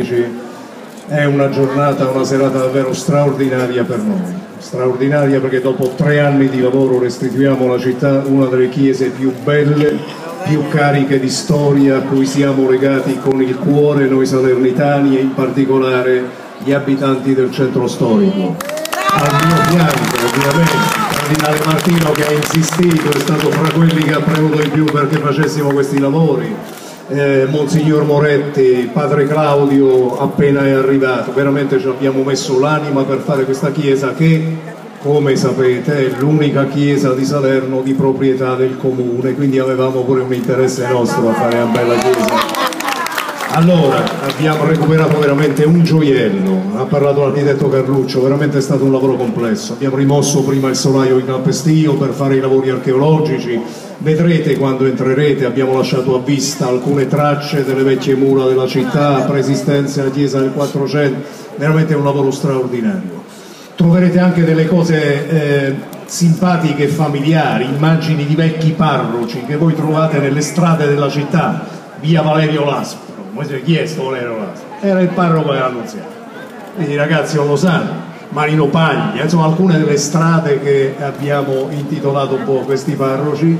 È una giornata, una serata davvero straordinaria per noi, straordinaria perché dopo tre anni di lavoro restituiamo alla città una delle chiese più belle, più cariche di storia a cui siamo legati con il cuore noi salernitani e in particolare gli abitanti del centro storico. Al mio fianco ovviamente Cardinale Martino che ha insistito, è stato fra quelli che ha premuto di più perché facessimo questi lavori eh, Monsignor Moretti, Padre Claudio appena è arrivato, veramente ci abbiamo messo l'anima per fare questa chiesa che, come sapete, è l'unica chiesa di Salerno di proprietà del comune, quindi avevamo pure un interesse nostro a fare una bella chiesa. Allora, abbiamo recuperato veramente un gioiello, ha parlato l'architetto Carluccio, veramente è stato un lavoro complesso. Abbiamo rimosso prima il solaio di Calpestio per fare i lavori archeologici, vedrete quando entrerete, abbiamo lasciato a vista alcune tracce delle vecchie mura della città, preesistenze alla chiesa del 400, veramente un lavoro straordinario. Troverete anche delle cose eh, simpatiche e familiari, immagini di vecchi parroci che voi trovate nelle strade della città, via Valerio Laspo chi è sto Valerio Lassi? Era il parroco dell'Annunziata. Quindi i ragazzi non lo sanno. Marino Paglia, insomma alcune delle strade che abbiamo intitolato un po' questi parroci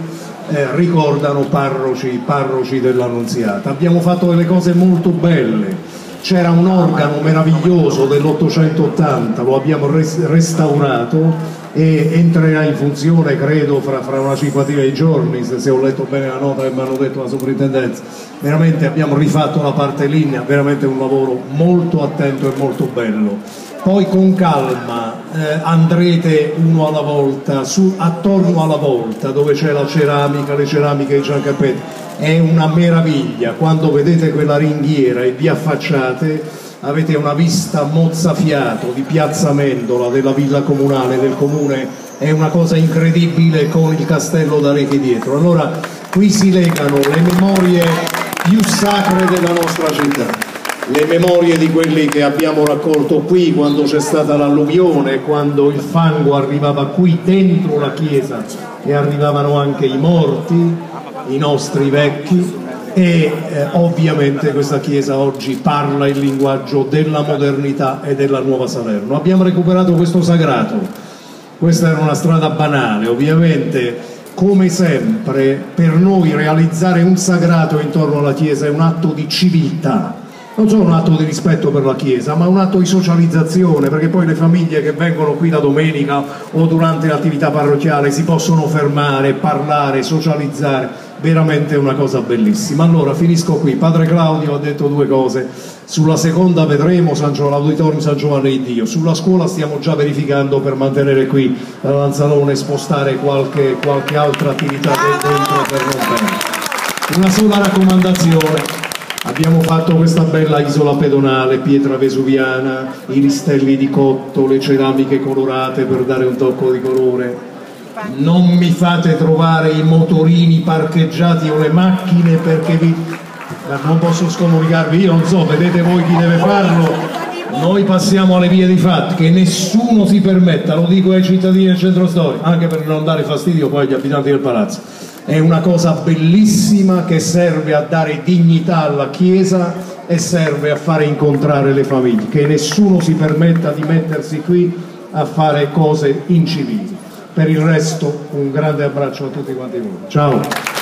eh, ricordano parroci, parroci dell'Annunziata. Abbiamo fatto delle cose molto belle. C'era un organo meraviglioso dell'880, lo abbiamo res restaurato e entrerà in funzione credo fra, fra una cinquantina di giorni se, se, ho letto bene la nota che mi hanno detto la sovrintendenza veramente abbiamo rifatto la parte linea veramente un lavoro molto attento e molto bello. Poi con calma eh, andrete uno alla volta su, attorno alla volta dove c'è la ceramica le ceramiche di Giancapetti è una meraviglia. Quando vedete quella ringhiera e vi affacciate avete una vista mozzafiato di Piazza Mendola, della villa comunale, del comune, è una cosa incredibile con il castello d'Areche dietro. Allora qui si legano le memorie più sacre della nostra città, le memorie di quelli che abbiamo raccolto qui quando c'è stata l'alluvione, quando il fango arrivava qui dentro la chiesa e arrivavano anche i morti, i nostri vecchi, e eh, ovviamente questa chiesa oggi parla il linguaggio della modernità e della nuova Salerno. Abbiamo recuperato questo sagrato, questa era una strada banale, ovviamente. Come sempre per noi realizzare un sagrato intorno alla chiesa è un atto di civiltà, non solo un atto di rispetto per la Chiesa, ma un atto di socializzazione, perché poi le famiglie che vengono qui la domenica o durante l'attività parrocchiale si possono fermare, parlare, socializzare, veramente una cosa bellissima. Allora finisco qui, Padre Claudio ha detto due cose, sulla seconda vedremo l'auditorium San Giovanni di Dio, sulla scuola stiamo già verificando per mantenere qui la Lanzalone e spostare qualche, qualche altra attività dentro per non bene. Una sola raccomandazione, Abbiamo fatto questa bella isola pedonale, pietra vesuviana, i listelli di cotto, le ceramiche colorate per dare un tocco di colore. Non mi fate trovare i motorini parcheggiati o le macchine perché vi... non posso scomunicarvi, io non so, vedete voi chi deve farlo. Noi passiamo alle vie di fatto, che nessuno si permetta, lo dico ai cittadini del centro storico, anche per non dare fastidio poi agli abitanti del palazzo è una cosa bellissima che serve a dare dignità alla Chiesa e serve a fare incontrare le famiglie, che nessuno si permetta di mettersi qui a fare cose incivili. Per il resto un grande abbraccio a tutti quanti voi. Ciao!